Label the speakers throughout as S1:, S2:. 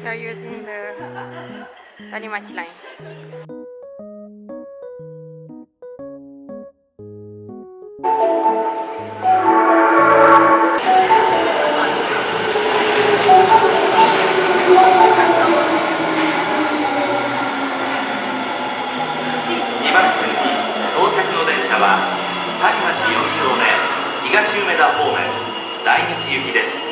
S1: They're using the Tanimachi line.
S2: !2 番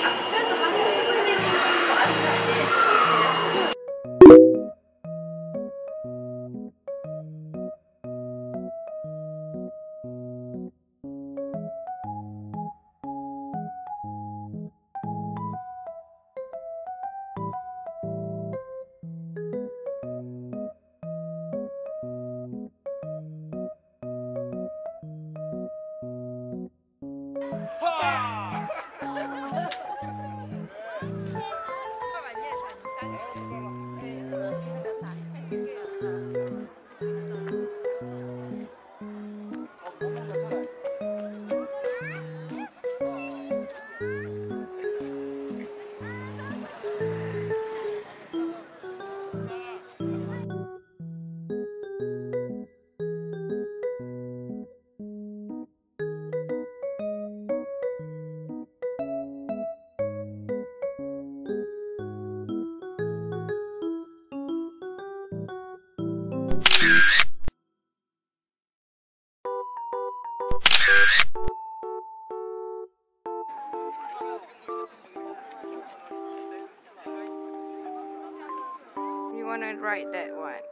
S2: す「
S1: You wanna write that one?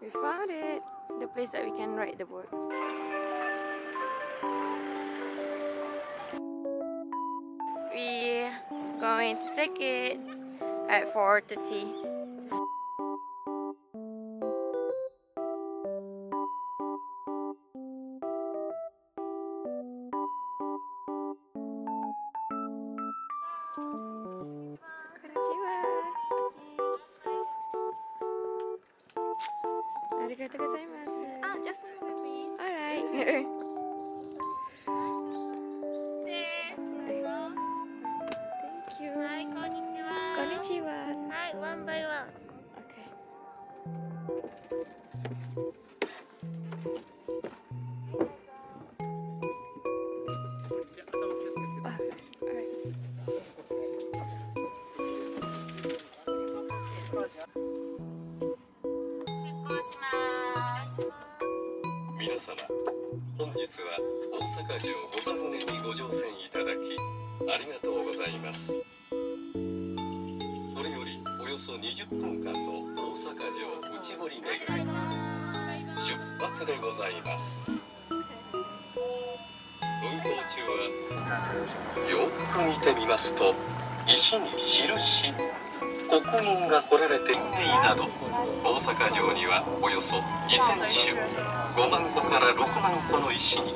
S1: We found it. The place that we can write the word. We going to check it at 4:30. Konnichiwa. ありがとうございます。
S3: あ、just a moment, please.
S1: Alright.
S3: ではい、ワンバイワン。
S1: Okay. Ah, alright.
S3: 出航します。
S4: 皆様本日は大阪城御座船にご乗船いただきありがとうございますよりおよそ20分間の大阪城内堀巡り出発でございます。運行中はよく見てみますと石に印刻印が彫られているなど大阪城にはおよそ2000種5万個から6万個の石に。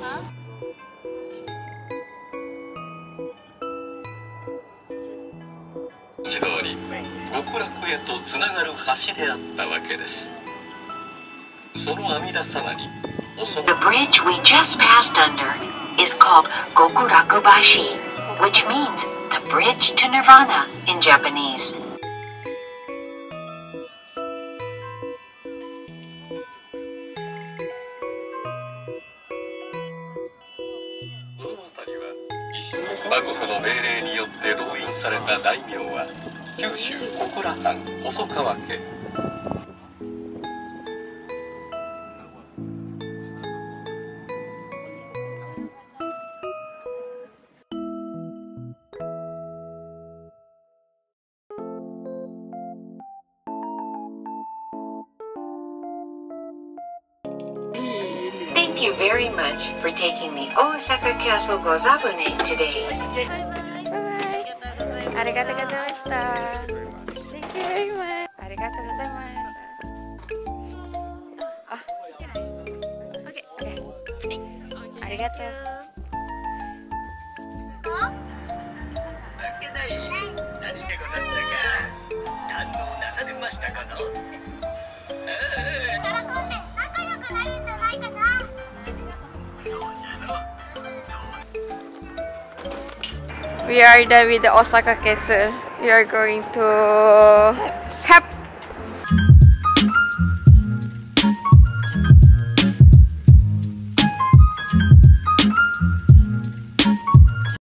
S4: 自通り極楽へとつながる橋であったわけですその阿弥陀様に
S5: The bridge we just passed under is called Gokurakubashi, which means the bridge to nirvana in Japanese.
S4: この辺りは石馬国の命令によって動員された大名は九州小倉藩細川家「
S5: Thank you very much for taking the Osaka Castle Gozabune today.
S1: ありがとうございました。Thank you very much. ありがとうございます。あ、OK。ありがとう。We are done with the Osaka Castle. We are going to